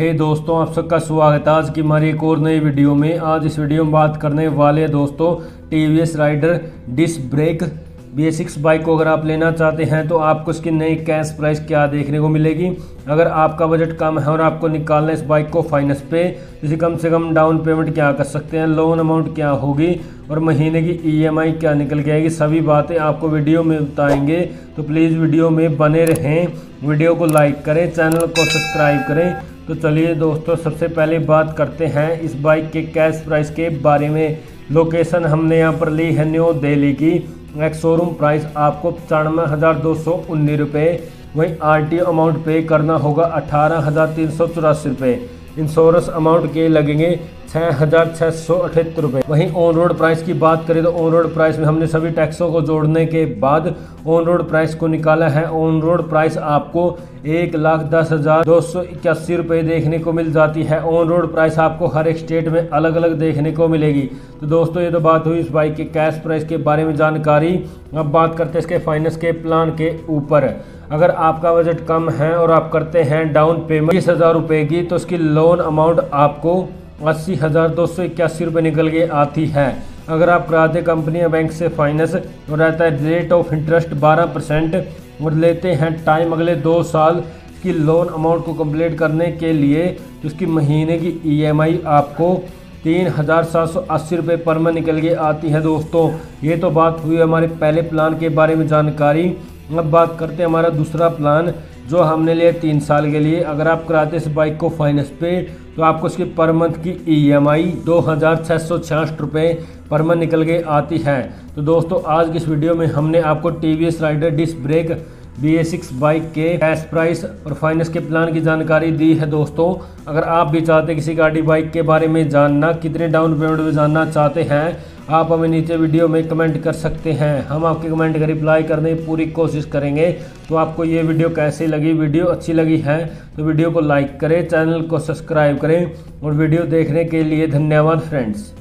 हे hey दोस्तों, आप सबका स्वागत है। आज की हमारी एक और नई वीडियो में। आज इस वीडियो में बात करने वाले दोस्तों T V S Rider disc brake B six bike को अगर आप लेना चाहते हैं तो आपको इसकी नई कैश प्राइस क्या देखने को मिलेगी। अगर आपका बजट कम है और आपको निकालना इस बाइक को फाइनेंस पे जैसे कम से कम डाउन पेमेंट क्या कर सकते हैं लोन अमाउंट क्या होगी, और महीने की ईएमआई क्या निकल के आएगी, सभी बातें आपको वीडियो में बताएँगे। तो प्लीज़ वीडियो में बने रहें। वीडियो को लाइक करें चैनल को सब्सक्राइब करें। तो चलिए दोस्तों, सबसे पहले बात करते हैं इस बाइक के कैश प्राइस के बारे में। लोकेशन हमने यहाँ पर ली है न्यू दिल्ली की। एक शोरूम प्राइस आपको पचानवे हज़ार दो सौ उन्नीस रुपये वहीं आर अमाउंट पे करना होगा अठारह हज़ार तीन सौ चौरासी रुपये इंश्योरेंस अमाउंट के लगेंगे छः हज़ार छः सौ अठहत्तर रुपये वहीं ऑन रोड प्राइस की बात करें तो ऑन रोड प्राइस में हमने सभी टैक्सों को जोड़ने के बाद ऑन रोड प्राइस को निकाला है। ऑन रोड प्राइस आपको एक लाख दस हज़ार दो सौ इक्यासी रुपये देखने को मिल जाती है। ऑन रोड प्राइस आपको हर एक स्टेट में अलग अलग देखने को मिलेगी। तो दोस्तों, ये तो बात हुई इस बाइक के कैश प्राइस के बारे में जानकारी। अब बात करते हैं इसके फाइनेंस के प्लान के ऊपर। अगर आपका बजट कम है और आप करते हैं डाउन पेमेंट बीस हज़ार रुपये की तो उसकी लोन अमाउंट आपको अस्सी हज़ार दो सौ इक्यासी रुपये निकल के आती है। अगर आप कराते कंपनी या बैंक से फाइनेंस तो रहता है रेट ऑफ़ इंटरेस्ट बारह परसेंट और लेते हैं टाइम अगले दो साल की लोन अमाउंट को कंप्लीट करने के लिए तो उसकी महीने की ईएमआई आपको तीन हज़ार सात सौ अस्सी रुपये पर मंथ निकल के आती है दोस्तों। ये तो बात हुई हमारे पहले प्लान के बारे में जानकारी। अब बात करते हैं हमारा दूसरा प्लान जो हमने लिए तीन साल के लिए। अगर आप कराते इस बाइक को फाइनेंस पे तो आपको इसकी पर मंथ की ई एम आई दो हज़ार छः सौ छियासठ रुपये पर मंथ निकल के आती है। तो दोस्तों, आज की इस वीडियो में हमने आपको T V S Rider disc brake B A six bike के कैश प्राइस और फाइनेंस के प्लान की जानकारी दी है दोस्तों। अगर आप भी चाहते किसी गाड़ी बाइक के बारे में जानना, कितने डाउन पेमेंट में जानना चाहते हैं, आप हमें नीचे वीडियो में कमेंट कर सकते हैं। हम आपके कमेंट का रिप्लाई करने की पूरी कोशिश करेंगे। तो आपको ये वीडियो कैसी लगी? वीडियो अच्छी लगी है तो वीडियो को लाइक करें चैनल को सब्सक्राइब करें और वीडियो देखने के लिए धन्यवाद फ्रेंड्स